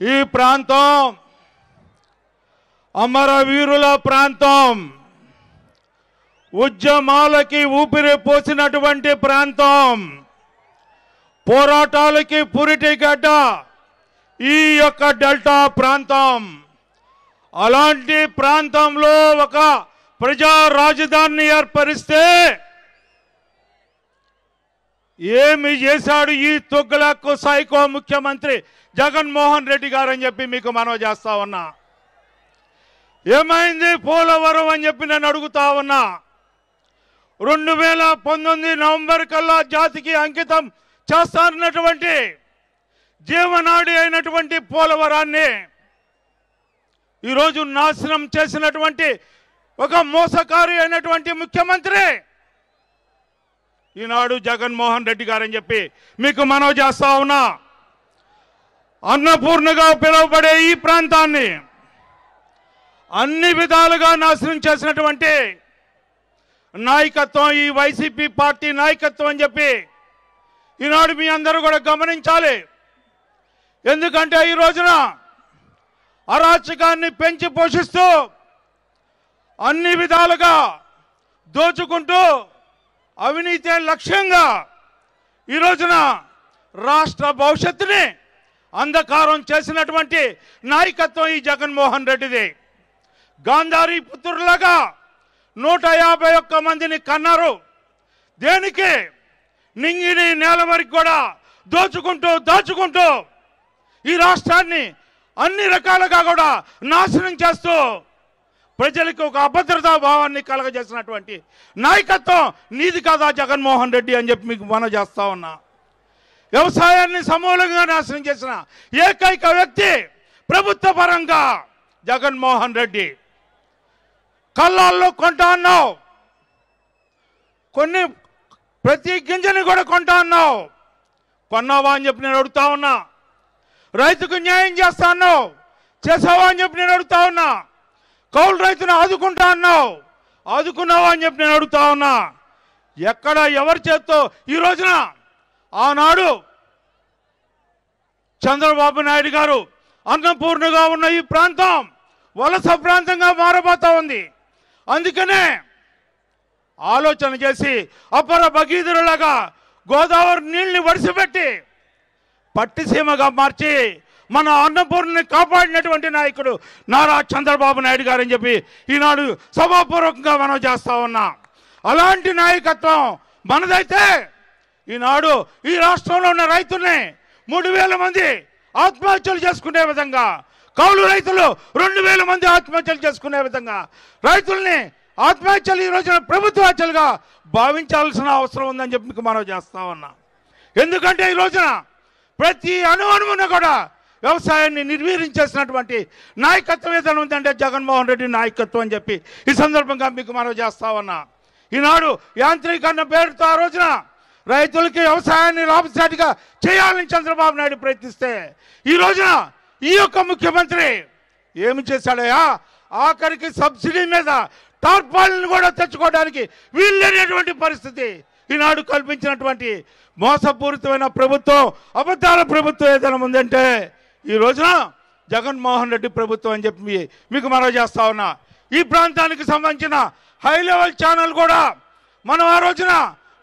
ఈ ప్రాంతం అమరవీరుల ప్రాంతం ఉద్యమాలకి ఊపిరి పోసినటువంటి ప్రాంతం పోరాటాలకి పురిటి గడ్డ ఈ యొక్క డెల్టా ప్రాంతం. అలాంటి ప్రాంతంలో ఒక ప్రజా రాజధానిని ఏర్పరిస్తే ఏమి చేశాడు ఈ తొగ్గులకు సైకో ముఖ్యమంత్రి జగన్మోహన్ రెడ్డి గారు అని చెప్పి మీకు మనవి చేస్తా ఉన్నా. ఏమైంది పోలవరం అని చెప్పి నేను అడుగుతా ఉన్నా. రెండు వేల పంతొమ్మిది నవంబర్ కల్లా జాతికి అంకితం చేస్తానన్నటువంటి జీవనాడి అయినటువంటి పోలవరాన్ని ఈరోజు నాశనం చేసినటువంటి ఒక మోసకారి అయినటువంటి ముఖ్యమంత్రి ఈనాడు జగన్మోహన్ రెడ్డి గారని చెప్పి మీకు మనవి చేస్తా ఉన్నా. అన్నపూర్ణగా పిలువబడే ఈ ప్రాంతాన్ని అన్ని విధాలుగా నాశనం చేసినటువంటి నాయకత్వం ఈ వైసీపీ పార్టీ నాయకత్వం అని చెప్పి ఈనాడు మీ అందరూ కూడా గమనించాలి. ఎందుకంటే ఈ రోజున అరాచకాన్ని పెంచి పోషిస్తూ అన్ని విధాలుగా దోచుకుంటూ అవినీతి లక్ష్యంగా ఈ రోజున రాష్ట్ర భవిష్యత్తుని అంధకారం చేసినటువంటి నాయకత్వం ఈ జగన్మోహన్ రెడ్డిది. గాంధారి పుత్రులాగా నూట యాభై ఒక్క మందిని కన్నారు. దేనికి? నింగిని నేల వరకు కూడా దోచుకుంటూ దాచుకుంటూ ఈ రాష్ట్రాన్ని అన్ని రకాలుగా కూడా నాశనం చేస్తూ ప్రజలకు ఒక అభద్రతా భావాన్ని కలగజేసినటువంటి నాయకత్వం నీది కాదా జగన్మోహన్ రెడ్డి అని చెప్పి మీకు మనం చేస్తా ఉన్నా. వ్యవసాయాన్ని సమూలంగా నాశనం చేసిన ఏకైక వ్యక్తి ప్రభుత్వ పరంగా జగన్మోహన్ రెడ్డి. కళ్ళాల్లో కొంటా అన్నావు. కొన్ని ప్రతి గింజని కూడా కొంటా అన్నావు. కొన్నావా అని చెప్పి నేను అడుగుతా ఉన్నా. రైతుకు న్యాయం చేస్తా అన్నావు. చేసావా అని చెప్పి నేను అడుగుతా ఉన్నా. కౌలు రైతును ఆదుకుంటా అన్నావు. ఆదుకున్నావా అని చెప్పి నేను అడుగుతా ఉన్నా. ఎక్కడ ఎవరి చేత్తో? ఈ రోజున ఆనాడు చంద్రబాబు నాయుడు గారు అన్నపూర్ణగా ఉన్న ఈ ప్రాంతం వలస ప్రాంతంగా మారబోతా ఉంది. అందుకనే ఆలోచన చేసి అపర భగీధరులాగా గోదావరి నీళ్ళని వడిసిపెట్టి పట్టిసీమగా మార్చి మన అన్నపూర్ణని కాపాడినటువంటి నాయకుడు నారా చంద్రబాబు నాయుడు గారు అని చెప్పి ఈనాడు సభాపూర్వకంగా మనం చేస్తా ఉన్నాం. అలాంటి నాయకత్వం మనదైతే ఈనాడు ఈ రాష్ట్రంలో ఉన్న రైతుల్ని మూడు వేల మంది ఆత్మహత్యలు చేసుకునే విధంగా కౌలు రైతులు రెండు వేల మంది ఆత్మహత్యలు చేసుకునే విధంగా రైతుల్ని ఆత్మహత్యలు ఈ రోజున ప్రభుత్వ హత్యలుగా భావించాల్సిన అవసరం ఉందని చెప్పి మనం చేస్తా ఉన్నాం. ఎందుకంటే ఈ రోజున ప్రతి అణు అణువున కూడా వ్యవసాయాన్ని నిర్వీర్యం నాయకత్వం ఏదైనా ఉందంటే జగన్మోహన్ రెడ్డి నాయకత్వం అని చెప్పి ఈ సందర్భంగా మీకు మనం చేస్తామన్నా ఈనాడు యాంత్రీకరణ పేరుతో ఆ రోజున రైతులకి వ్యవసాయాన్ని లాభసాటిగా చేయాలని చంద్రబాబు నాయుడు ప్రయత్నిస్తే ఈ రోజున ఈ యొక్క ముఖ్యమంత్రి ఏమి చేశాడయా ఆఖరికి సబ్సిడీ మీద టార్పాలను కూడా తెచ్చుకోవడానికి వీల్లేనటువంటి పరిస్థితి. ఈనాడు కల్పించినటువంటి మోసపూరితమైన ప్రభుత్వం అబద్ధాల ప్రభుత్వం ఏదైనా ఉందంటే ఈ రోజున జగన్మోహన్ రెడ్డి ప్రభుత్వం అని చెప్పి మీకు మనవి చేస్తా ఉన్నా. ఈ ప్రాంతానికి సంబంధించిన హై లెవెల్ ఛానల్ కూడా మనం ఆ రోజున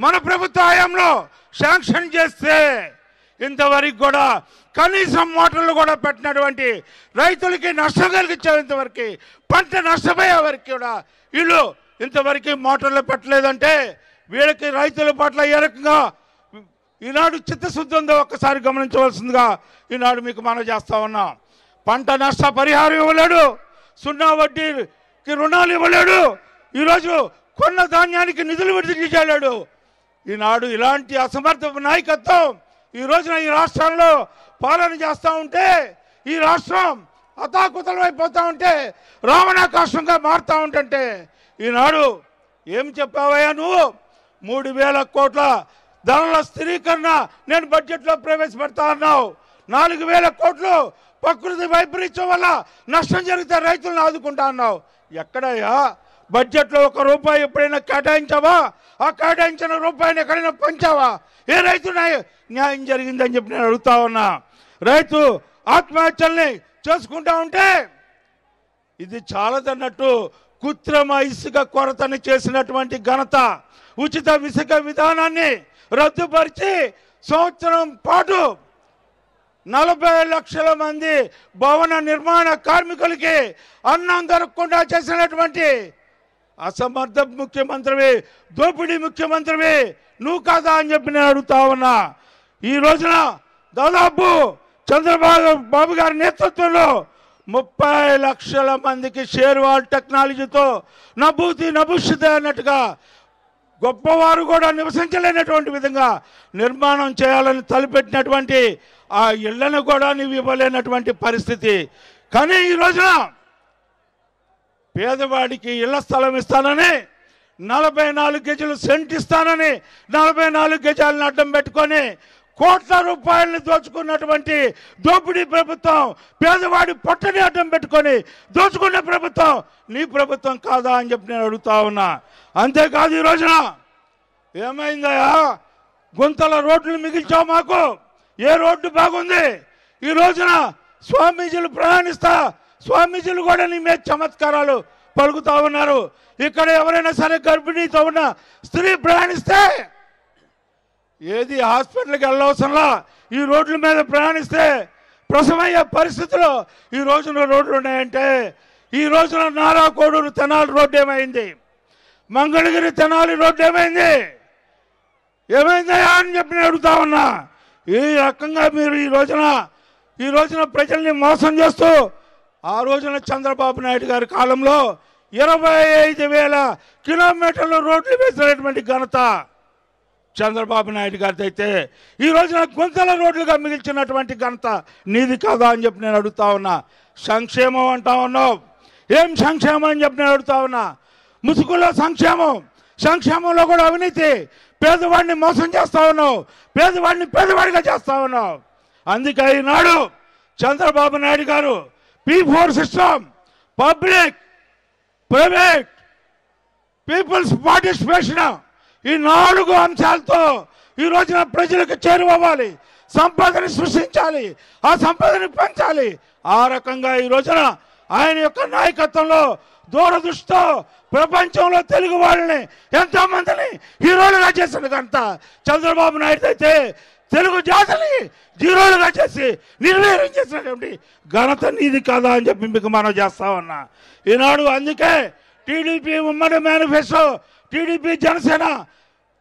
మన ప్రభుత్వ హయాంలో శాంక్షన్ చేస్తే ఇంతవరకు కూడా కనీసం మోటార్లు కూడా పెట్టినటువంటి రైతులకి నష్టం కలిగించేంతవరకు పంట నష్టపోయే వరకు కూడా వీళ్ళు ఇంతవరకు మోటార్లు పెట్టలేదంటే వీళ్ళకి రైతుల పట్ల ఏ రకంగా ఈనాడు చిత్తశుద్ధి ఉందో ఒక్కసారి గమనించవలసిందిగా ఈనాడు మీకు మనం చేస్తా ఉన్నాం. పంట నష్ట పరిహారం ఇవ్వలేడు. సున్నా వడ్డీకి రుణాలు ఇవ్వలేడు. ఈరోజు కొన్న ధాన్యానికి నిధులు విడుదల చేయలేడు ఈనాడు ఇలాంటి అసమర్థ నాయకత్వం ఈ రోజున ఈ రాష్ట్రంలో పాలన చేస్తూ ఉంటే ఈ రాష్ట్రం అతాకుతలమైపోతూ ఉంటే రావణాకాశంగా మారుతూ ఉంటుంటే ఈనాడు ఏం చెప్పావయ్యా నువ్వు? మూడు వేల కోట్ల ధరల స్థిరీకరణ నేను బడ్జెట్లో ప్రవేశపెడతా అన్నావు. నాలుగు వేల కోట్లు ప్రకృతి వైపరీత్యం వల్ల నష్టం జరిగితే రైతులను ఆదుకుంటా అన్నావు. ఎక్కడయ్యా? బడ్జెట్లో ఒక రూపాయి ఎప్పుడైనా కేటాయించావా? ఆ కేటాయించిన రూపాయిని ఎక్కడైనా పంచావా? ఏ రైతు న్యాయం జరిగిందని చెప్పి నేను అడుగుతా ఉన్నా. రైతు ఆత్మహత్యల్ని చేసుకుంటా ఉంటే ఇది చాలదన్నట్టు కృత్రిమ ఇసుక కొరతని చేసినటువంటి ఘనత ఉచిత ఇసుక విధానాన్ని రద్దుపరిచి సంవత్సరం పాటు నలభై లక్షల మంది భవన నిర్మాణ కార్మికులకి అన్నం దొరకకుండా చేసినటువంటి అసమర్థ ముఖ్యమంత్రివి దోపిడీ ముఖ్యమంత్రివి నువ్వు కాదా అని చెప్పి నేను అడుగుతా ఉన్నా. ఈ రోజున దాదాపు చంద్రబాబు బాబు గారి నేతృత్వంలో ముప్పై లక్షల మందికి షేర్వాల్ టెక్నాలజీతో నభూతి నభుష్యత అన్నట్టుగా గొప్పవారు కూడా నివసించలేనటువంటి విధంగా నిర్మాణం చేయాలని తలపెట్టినటువంటి ఆ ఇళ్ళను కూడా నీవు ఇవ్వలేనటువంటి పరిస్థితి. కానీ ఈ రోజున పేదవాడికి ఇళ్ళ స్థలం ఇస్తానని నలభై నాలుగు గజలు సెంట్ ఇస్తానని నలభై నాలుగు గజాలను అడ్డం పెట్టుకొని కోట్ల రూపాయలను దోచుకున్నటువంటి దోపిడీ ప్రభుత్వం పేదవాడి పొట్టని అడ్డం పెట్టుకొని దోచుకున్న ప్రభుత్వం నీ ప్రభుత్వం కాదా అని చెప్పి నేను అడుగుతా ఉన్నా. అంతేకాదు ఈ రోజున ఏమైందయ్యా? గుంతల రోడ్లు మిగిల్చావు మాకు. ఏ రోడ్డు బాగుంది? ఈ రోజున స్వామీజీలు ప్రయాణిస్తా స్వామీజీలు కూడా నీ మీద చమత్కారాలు పలుకుతా ఉన్నారు. ఇక్కడ ఎవరైనా సరే గర్భిణీతో ఉన్న స్త్రీ ప్రయాణిస్తే ఏది హాస్పిటల్కి వెళ్ళవసరంలా ఈ రోడ్ల మీద ప్రయాణిస్తే ప్రసమయ్యే పరిస్థితిలో ఈ రోజున రోడ్లు ఉన్నాయంటే ఈ రోజున నారా కోడూరు తెనాలి రోడ్డు ఏమైంది? మంగళగిరి తెనాలి రోడ్డు ఏమైంది? ఏమైందయ్యా అని చెప్పి నేను అడుగుతా ఉన్నా. ఈ రకంగా మీరు ఈ రోజున ఈ రోజున ప్రజల్ని మోసం చేస్తూ ఆ రోజున చంద్రబాబు నాయుడు గారి కాలంలో ఇరవై ఐదు వేల కిలోమీటర్ల రోడ్లు వేసినటువంటి ఘనత. చంద్రబాబు నాయుడు గారిది అయితే ఈ రోజున గుంతల రోడ్లుగా మిగిల్చినటువంటి ఘనత నీది కాదా అని చెప్పి నేను అడుగుతా ఉన్నా. సంక్షేమం అంటా ఉన్నావు. ఏం సంక్షేమం అని చెప్పి నేను అడుగుతా ఉన్నా. ముసుగులో సంక్షేమం. సంక్షేమంలో కూడా అవినీతి. పేదవాడిని మోసం చేస్తా ఉన్నావు. పేదవాడిని పేదవాడిగా చేస్తా ఉన్నావు. అందుకే ఈనాడు Chandrababu Naidu garu P four system public private people's participation ఈ నాలుగు అంశాలతో ఈ రోజున ప్రజలకు చేరువవ్వాలి. సంపదని సృష్టించాలి. ఆ సంపదని పెంచాలి. ఆ రకంగా ఈ రోజున ఆయన యొక్క నాయకత్వంలో దూరదృష్టితో ప్రపంచంలో తెలుగు వాళ్ళని ఎంతో మందిని హీరోలుగా చేసిన ఘనత చంద్రబాబు నాయుడు అయితే తెలుగు జాతిని జీరోలుగా చేసి నిర్వీర్యం చేసినటువంటి ఘనత నీది కాదా అని చెప్పి మీకు మనం చేస్తామన్నా ఈనాడు అందుకే టీడీపీ ఉమ్మడి మేనిఫెస్టో టీడీపీ జనసేన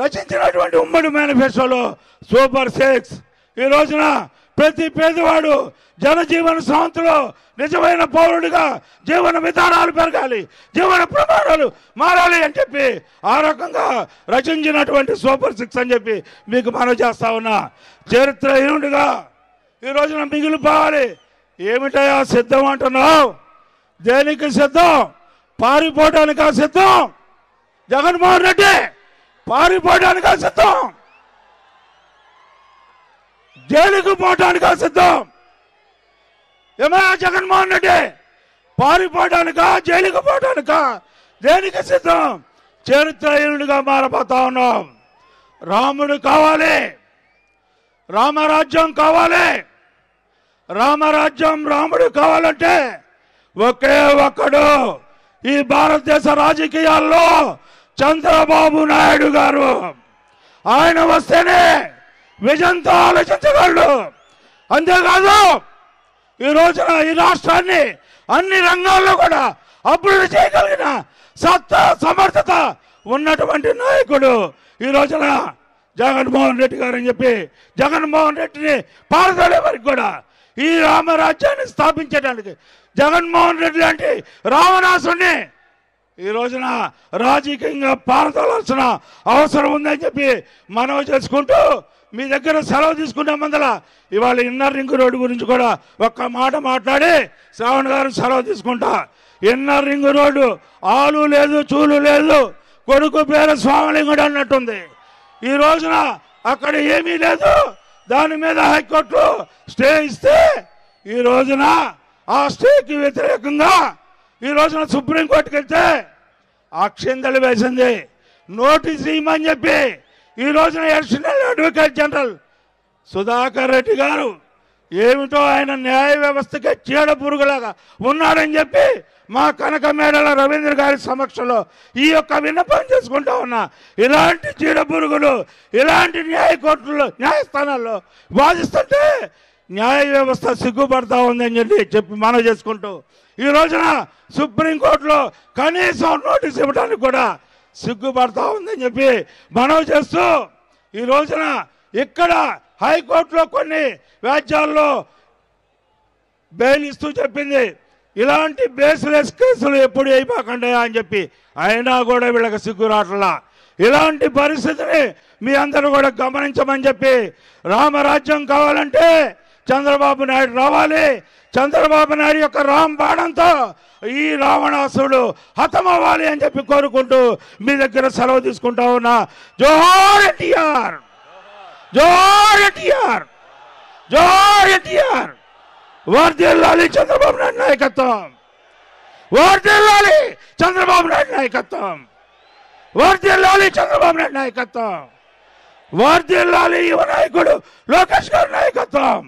రచించినటువంటి ఉమ్మడి మేనిఫెస్టోలో సూపర్ సిక్స్. ఈ రోజున ప్రతి పేదవాడు జనజీవన సంస్థలో నిజమైన పౌరుడిగా జీవన విధానాలు పెరగాలి జీవన ప్రమాణాలు మారాలి అని చెప్పి ఆ రకంగా రచించినటువంటి సూపర్ సిక్స్ అని చెప్పి మీకు మనం చేస్తా ఉన్నా. చరిత్రహీనుడిగా ఈ రోజున మిగిలిపోవాలి. ఏమిటయా సిద్ధం అంటున్నావు? దేనికి సిద్ధం? పారిపోవటానికా సిద్ధం? జగన్మోహన్ రెడ్డి పారిపోవడానికి సిద్ధం. జైలుకు పోవడానికా సిద్ధం. ఏమయ్యా జగన్మోహన్ రెడ్డి పారిపోవడానికా జైలుకు పోవడానికా? దేనికి సిద్ధం? చరిత్రహీనుడిగా మారిపోతా ఉన్నాం. రాముడు కావాలి. రామరాజ్యం కావాలి. రామరాజ్యం రాముడు కావాలంటే ఒకే ఒక్కడు ఈ భారతదేశ రాజకీయాల్లో చంద్రబాబు నాయుడు గారు ఆయన వస్తేనే విజయంతో ఆలోచించగలడు. అంతేకాదు ఈ రోజున ఈ రాష్ట్రాన్ని అన్ని రంగాల్లో కూడా అభివృద్ధి చేయగలిగిన సత్తా సమర్థత ఉన్నటువంటి నాయకుడు ఈ రోజున జగన్మోహన్ రెడ్డి గారు అని చెప్పి జగన్మోహన్ రెడ్డిని పాల్గొనే వరకు కూడా ఈ రామరాజ్యాన్ని స్థాపించడానికి జగన్మోహన్ రెడ్డి లాంటి రావణాసుని ఈ రోజున రాజకీయంగా పారదోలాల్సిన అవసరం ఉందని చెప్పి మనవి చేసుకుంటూ మీ దగ్గర సెలవు తీసుకుంటాం ముందల ఇవాళ ఇన్నర్ రింగ్ రోడ్డు గురించి కూడా ఒక్క మాట మాట్లాడి శ్రావణ్ గారు సెలవు తీసుకుంటా. ఇన్నర్ రింగ్ రోడ్డు ఆలు లేదు చూలు లేదు కొడుకు పేరు స్వామిలింగుడు అన్నట్టుంది. ఈ రోజున అక్కడ ఏమీ లేదు. దాని మీద హైకోర్టు స్టే ఇస్తే ఈ రోజున ఆ స్టేకి వ్యతిరేకంగా ఈ రోజున సుప్రీంకోర్టుకి వెళ్తే అక్షిందలు వేసింది నోటీస్ ఇవ్వమని చెప్పి ఈ రోజున additional advocate general Sudhakar Reddy garu ఏమిటో ఆయన న్యాయ వ్యవస్థకి చీడ పురుగులాగా ఉన్నాడని చెప్పి మా కనక మేడల రవీంద్ర గారి సమక్షంలో ఈ యొక్క విన్నపం చేసుకుంటా ఉన్నా. ఇలాంటి చీడ పురుగులు ఇలాంటి న్యాయ కోర్టుల్లో న్యాయస్థానాల్లో వాదిస్తుంటే న్యాయ వ్యవస్థ సిగ్గుపడతా ఉందని చెప్పి చెప్పి మనవి చేసుకుంటూ ఈ రోజున సుప్రీంకోర్టులో కనీసం నోటీస్ ఇవ్వడానికి కూడా సిగ్గుపడతా ఉందని చెప్పి మనవి చేస్తూ ఈ రోజున ఇక్కడ హైకోర్టులో కొన్ని వ్యాజ్యాల్లో బెయిల్ ఇస్తూ చెప్పింది ఇలాంటి బేస్లెస్ కేసులు ఎప్పుడు అయిపోకుండా అని చెప్పి అయినా కూడా వీళ్ళకి సిగ్గు రావట్లా. ఇలాంటి పరిస్థితిని మీ అందరూ కూడా గమనించమని చెప్పి రామరాజ్యం కావాలంటే చంద్రబాబు నాయుడు రావాలి. చంద్రబాబు నాయుడు యొక్క రామ్ బాణంతో ఈ రావణాసుడు హతమవ్వాలి అని చెప్పి కోరుకుంటూ మీ దగ్గర సెలవు తీసుకుంటా ఉన్నా. జోహార్ ఎన్టీఆర్! జోహార్ ఎన్టీఆర్! జోహార్ ఎన్టీఆర్! వర్దిల్లాలి చంద్రబాబు నాయుడు నాయకత్వం! వర్దిల్లాలి చంద్రబాబు నాయుడు నాయకత్వం! వర్దిల్లాలి చంద్రబాబు నాయుడు నాయకత్వం! వర్దిల్లాలి యువ నాయకుడు లోకేష్ గారి నాయకత్వం!